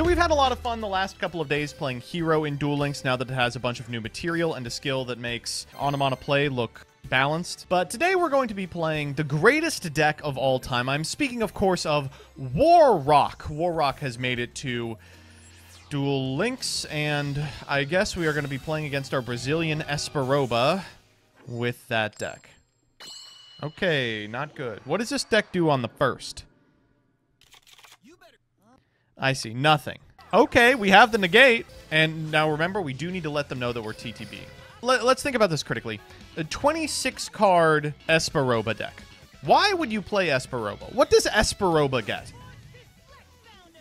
So we've had a lot of fun the last couple of days playing Hero in Duel Links now that it has a bunch of new material and a skill that makes Onomat play look balanced. But today we're going to be playing the greatest deck of all time. I'm speaking, of course, of War Rock. War Rock has made it to Duel Links, and I guess we are going to be playing against our Brazilian Espa Roba with that deck. Okay, not good. What does this deck do on the first? I see. Nothing. Okay, we have the negate. And now remember, we do need to let them know that we're TTB. Let, us think about this critically. A 26 card Espa Roba deck. Why would you play Espa Roba? What does Espa Roba get?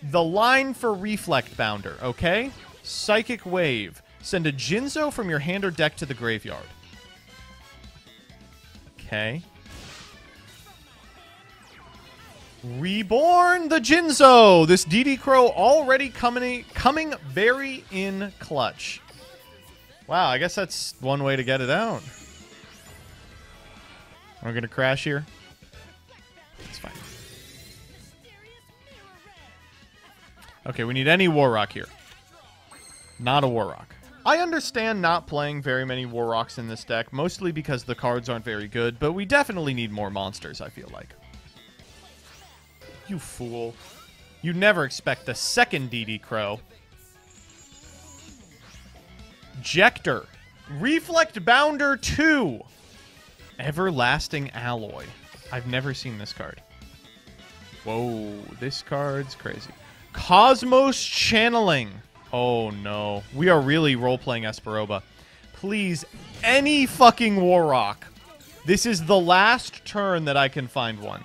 The line for Reflect Bounder, okay? Psychic Wave. Send a Jinzo from your hand or deck to the graveyard. Okay. Reborn the Jinzo. This DD Crow already coming coming very in clutch. Wow, I guess that's one way to get it out. We're gonna crash here. It's fine. Okay, we need any War Rock here. Not a War Rock. I understand not playing very many War Rocks in this deck, mostly because the cards aren't very good, but we definitely need more monsters, I feel like. You fool. You never expect the second DD Crow. Jector. Reflect Bounder 2. Everlasting Alloy. I've never seen this card. Whoa, this card's crazy. Cosmos Channeling. Oh no. We are really role-playing Espa Roba. Please, any fucking Warrock. This is the last turn that I can find one.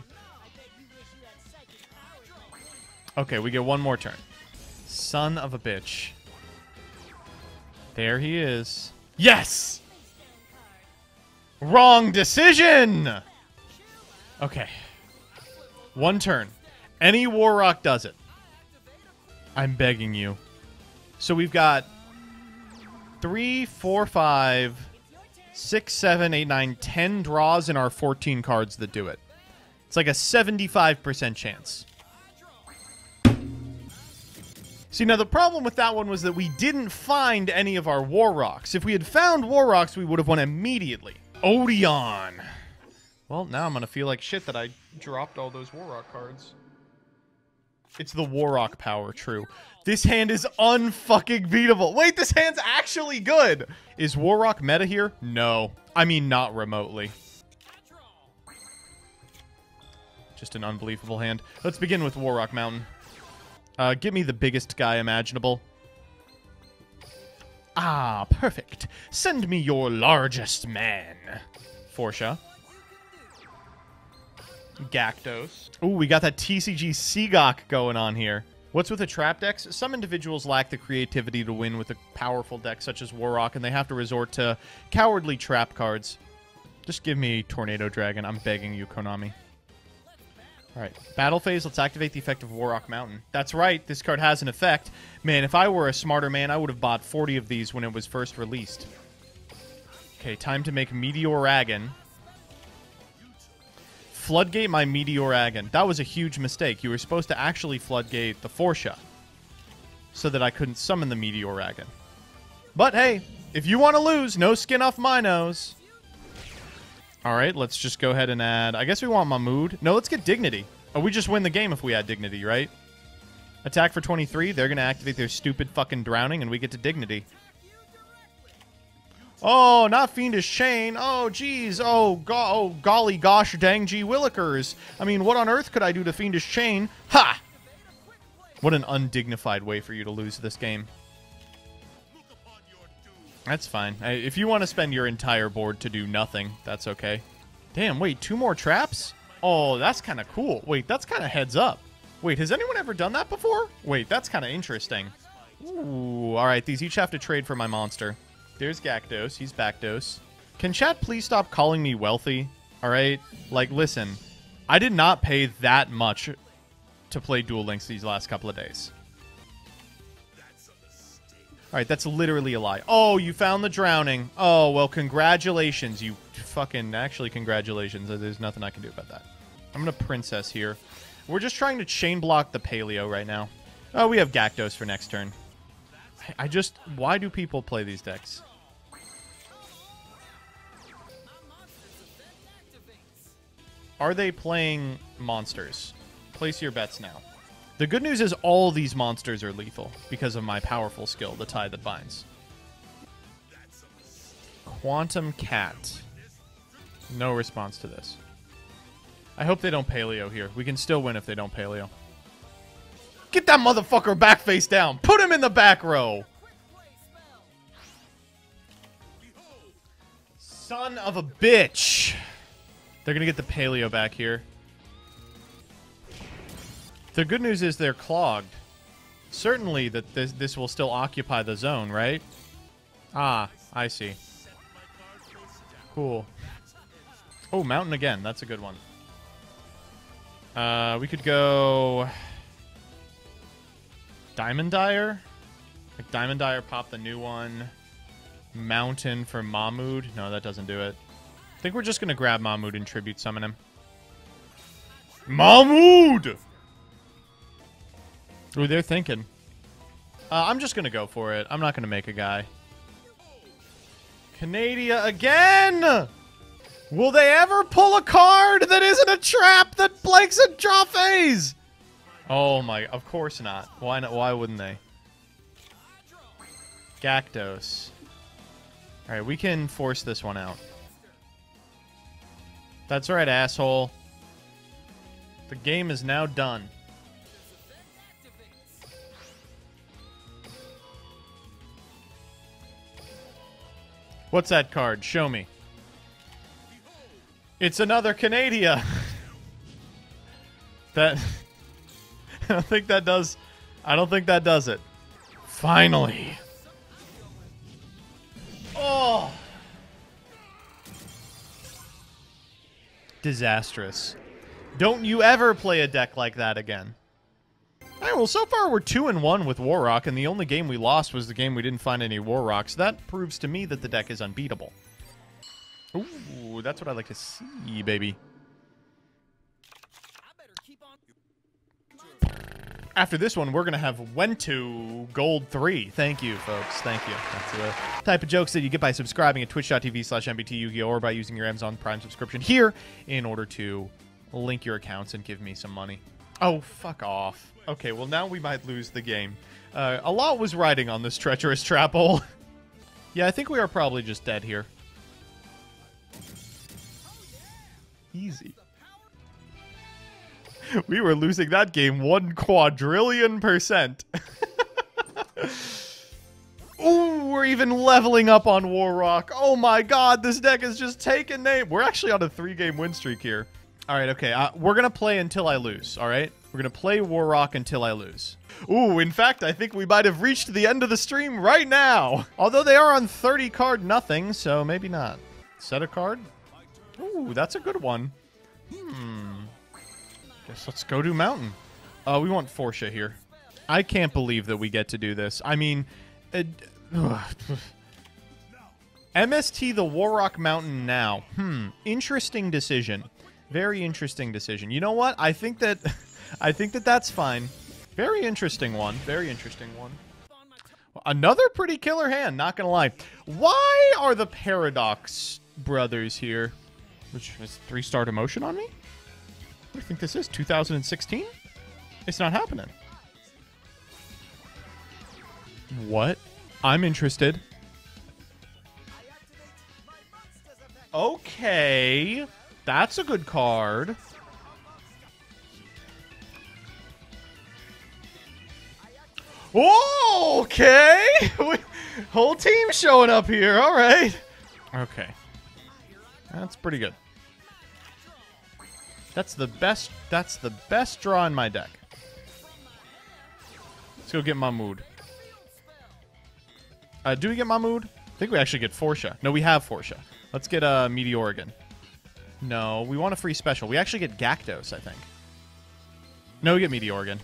Okay, we get one more turn. Son of a bitch. There he is. Yes! Wrong decision! Okay. One turn. Any Warrock does it. I'm begging you. So we've got three, four, five, six, seven, eight, nine, ten draws in our 14 cards that do it. It's like a 75% chance. See, now the problem with that one was that we didn't find any of our War Rocks. If we had found War Rocks, we would have won immediately. Odeon. Well, now I'm going to feel like shit that I dropped all those War Rock cards. It's the War Rock power, true. This hand is unfucking beatable. Wait, this hand's actually good. Is War Rock meta here? No. I mean, not remotely. Just an unbelievable hand. Let's begin with War Rock Mountain. Uh, give me the biggest guy imaginable. Ah, perfect. Send me your largest man. Fortia. Gactos. Ooh, we got that TCG Seagok going on here. What's with the trap decks? Some individuals lack the creativity to win with a powerful deck such as Warrock, and they have to resort to cowardly trap cards. Just give me Tornado Dragon. I'm begging you, Konami. All right, battle phase. Let's activate the effect of Warrock Mountain. That's right. This card has an effect. Man, if I were a smarter man, I would have bought 40 of these when it was first released. Okay, time to make Meteoragon. Floodgate my Meteoragon. That was a huge mistake. You were supposed to actually floodgate the Fortia. So that I couldn't summon the Meteoragon. But hey, if you want to lose, no skin off my nose. All right, let's just go ahead and add... I guess we want Mammud. No, let's get Dignity. Oh, we just win the game if we add Dignity, right? Attack for 23. They're going to activate their stupid fucking Drowning, and we get to Dignity. Oh, not Fiendish Chain. Oh, geez. Oh, go oh golly gosh dang gee willikers. I mean, what on earth could I do to Fiendish Chain? Ha! What an undignified way for you to lose this game. That's fine. If you want to spend your entire board to do nothing, that's okay. Damn, wait, two more traps? Oh, that's kind of cool. Wait, that's kind of heads up. Wait, has anyone ever done that before? Wait, that's kind of interesting. Ooh, all right, these each have to trade for my monster. There's Gactos. He's Backdos. Can chat please stop calling me wealthy? All right? Like, listen, I did not pay that much to play Duel Links these last couple of days. All right, that's literally a lie. Oh, you found the drowning. Oh, well, congratulations. You fucking, actually, congratulations. There's nothing I can do about that. I'm going to princess here. We're just trying to chain block the paleo right now. Oh, we have Gactos for next turn. I- I just... Why do people play these decks? Are they playing monsters? Place your bets now. The good news is all these monsters are lethal because of my powerful skill, the tie that binds. Quantum Cat. No response to this. I hope they don't paleo here. We can still win if they don't paleo. Get that motherfucker back face down. Put him in the back row. Son of a bitch. They're going to get the paleo back here. The good news is they're clogged. Certainly that this, this will still occupy the zone, right? Ah, I see. Cool. Oh, mountain again. That's a good one. Uh, we could go... Diamond Dyer? Like Diamond Dyer pop the new one. Mountain for Mammud. No, that doesn't do it. I think we're just going to grab Mammud and tribute summon him. Mammud! Ooh, they're thinking. Uh, I'm just to go for it. I'm not to make a guy. Canadia again! Will they ever pull a card that isn't a trap that blanks a draw phase? Oh my, of course not. Why not? Why wouldn't they? Gactos. Alright, we can force this one out. That's right, asshole. The game is now done. What's that card? Show me. It's another Canadia. that I don't think that does I don't think that does it. Finally. Oh. Disastrous. Don't you ever play a deck like that again. All right, well, so far we're 2 and 1 with Warrock, and the only game we lost was the game we didn't find any Warrocks. That proves to me that the deck is unbeatable. Ooh, that's what I like to see, baby. After this one, we're going to have went to Gold 3. Thank you, folks. Thank you. That's the type of jokes that you get by subscribing at twitch.tv slash or by using your Amazon Prime subscription here in order to link your accounts and give me some money. Oh, fuck off. Okay, well, now we might lose the game. Uh, a lot was riding on this treacherous trap hole. yeah, I think we are probably just dead here. Easy. We were losing that game one quadrillion percent. Ooh, we're even leveling up on Warrock. Oh my god, this deck is just taking name. We're actually on a three-game win streak here. All right, okay. Uh, we're going to play until I lose, all right? We're going to play Warrock until I lose. Ooh, in fact, I think we might have reached the end of the stream right now. Although they are on 30 card nothing, so maybe not. Set a card? Ooh, that's a good one. Hmm. Guess let's go to Mountain. Uh, we want Fortia here. I can't believe that we get to do this. I mean, uh, MST the Warrock Mountain now. Hmm. Interesting decision. Very interesting decision. You know what? I think that, I think that that's fine. Very interesting one. Very interesting one. Another pretty killer hand. Not gonna lie. Why are the Paradox brothers here? Which is three star emotion on me? What do you think this is? 2016? It's not happening. What? I'm interested. Okay. That's a good card. Oh, okay. Whole team showing up here. All right. Okay. That's pretty good. That's the best. That's the best draw in my deck. Let's go get Mammud. Uh, do we get Mammud? I think we actually get Fortia. No, we have Fortia. Let's get uh, Meteoragon. No, we want a free special. We actually get Gactos, I think. No, we get Meteoragon.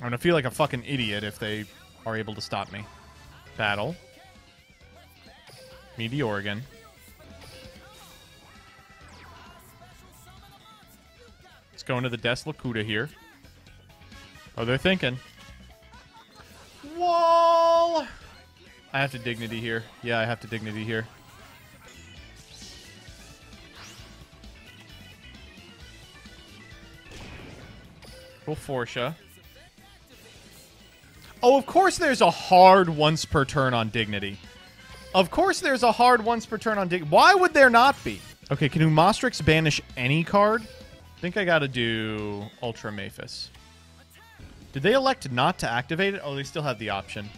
I'm gonna feel like a fucking idiot if they are able to stop me. Battle. Meteoragon. Let's go into the Deslacuda here. Oh, they're thinking. Wall! I have to dignity here. Yeah, I have to dignity here. We'll Fortia. Oh, of course there's a hard once per turn on dignity. Of course there's a hard once per turn on dignity. Why would there not be? Okay, can Umastrix banish any card? I think I gotta do Ultra Maphis. Did they elect not to activate it? Oh, they still have the option.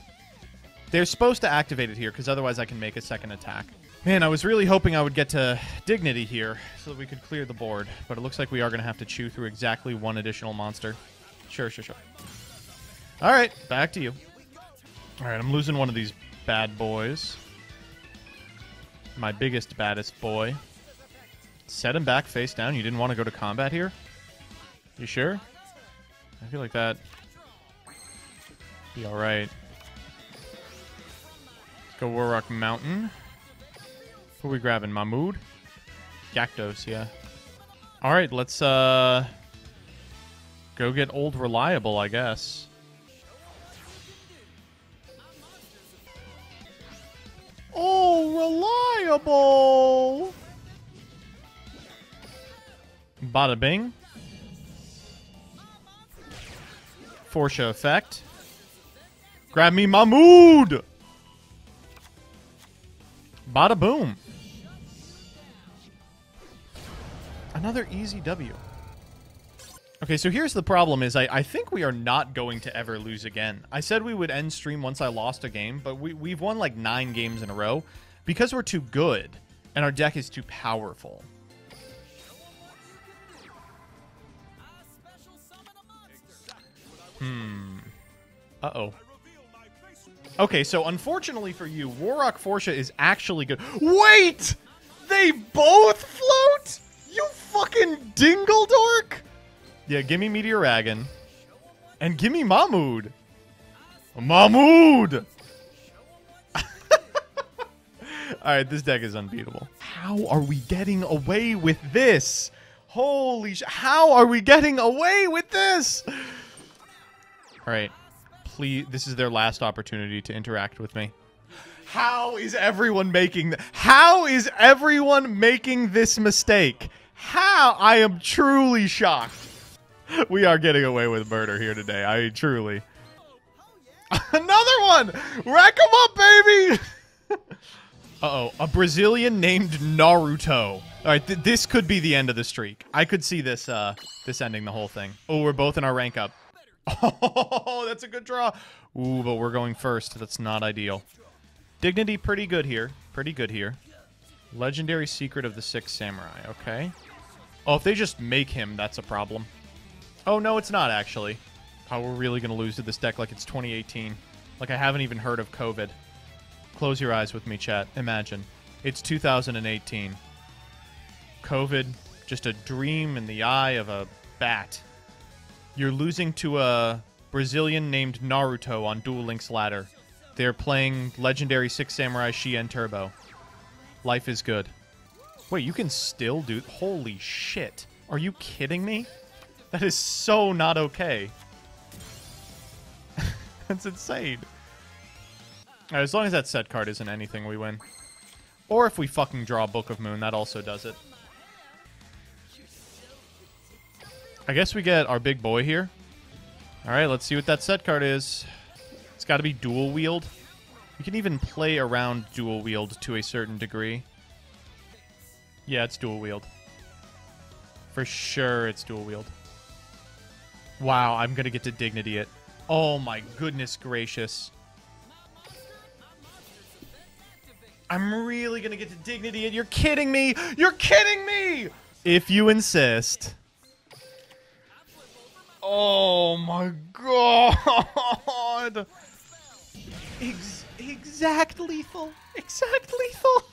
They're supposed to activate it here, because otherwise I can make a second attack. Man, I was really hoping I would get to Dignity here, so that we could clear the board. But it looks like we are going to have to chew through exactly one additional monster. Sure, sure, sure. Alright, back to you. Alright, I'm losing one of these bad boys. My biggest, baddest boy. Set him back face down. You didn't want to go to combat here? You sure? I feel like that be alright. Let's go Warrock Mountain. Who are we grabbing? Mammud? Gyarados, yeah. Alright, let's uh go get old reliable, I guess. Oh, reliable! Bada bing. Fortia effect. Grab me Mammud! Bada boom. Another easy W. Okay, so here's the problem is I, I think we are not going to ever lose again. I said we would end stream once I lost a game, but we, we've won like nine games in a row because we're too good and our deck is too powerful. Hmm. Uh-oh. Okay, so unfortunately for you, Warrock Fortia is actually good. Wait! They both float? Fucking dingle dork! Yeah, give me Meteoragon. And give me Mammud. Mammud! Alright, this deck is unbeatable. How are we getting away with this? Holy sh- How are we getting away with this? All right. Please, this is their last opportunity to interact with me. How is everyone making How is everyone making this mistake? How? I am truly shocked. We are getting away with murder here today. I mean, truly. Another one! Rack them up, baby! Uh-oh. A Brazilian named Naruto. All right, th this could be the end of the streak. I could see this uh this ending the whole thing. Oh, we're both in our rank up. Oh, that's a good draw. Ooh, but we're going first. That's not ideal. Dignity pretty good here. Pretty good here. Legendary Secret of the Six Samurai. Okay. Oh, if they just make him, that's a problem. Oh, no, it's not, actually. Oh, we're really going to lose to this deck like it's 2018. Like I haven't even heard of COVID. Close your eyes with me, chat. Imagine. It's 2018. COVID, just a dream in the eye of a bat. You're losing to a Brazilian named Naruto on Duel Links Ladder. They're playing Legendary Six Samurai Shien Turbo. Life is good. Wait, you can still do... Holy shit. Are you kidding me? That is so not okay. That's insane. Right, as long as that set card isn't anything, we win. Or if we fucking draw Book of Moon, that also does it. I guess we get our big boy here. Alright, let's see what that set card is. It's got to be dual wield. We can even play around dual wield to a certain degree. Yeah, it's dual wield. For sure it's dual wield. Wow, I'm going to get to dignity it. Oh my goodness gracious. I'm really going to get to dignity it. You're kidding me. You're kidding me. If you insist. Oh my god! Ex exact lethal! Exact lethal!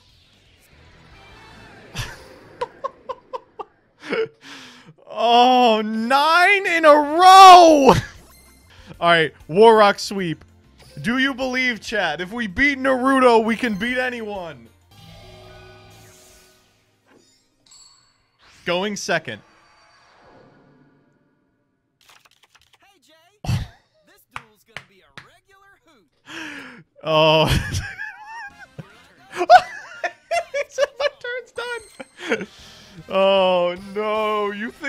oh, nine in a row! Alright, Warrock sweep. Do you believe, Chad? If we beat Naruto, we can beat anyone. Going second. Oh.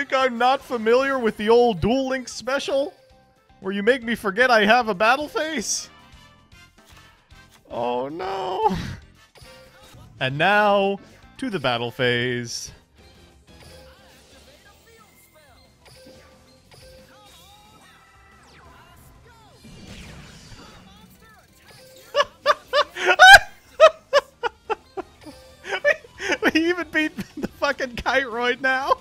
Think I'm not familiar with the old Duel Link special? Where you make me forget I have a battle face? Oh no. And now, to the battle phase. we even beat the fucking Kiteroid now.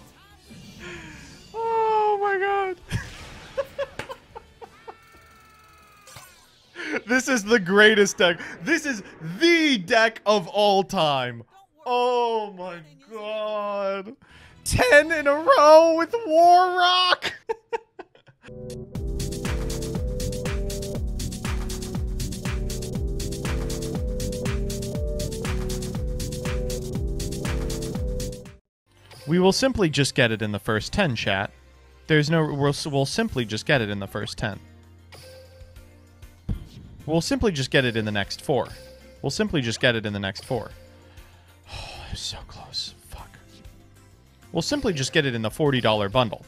The greatest deck. This is the deck of all time. Oh my god. 10 in a row with War Rock. We will simply just get it in the first 10, chat. There's no... We'll, we'll simply just get it in the first 10. We'll simply just get it in the next four. We'll simply just get it in the next four. Oh, so close. Fuck. We'll simply just get it in the $40 bundle.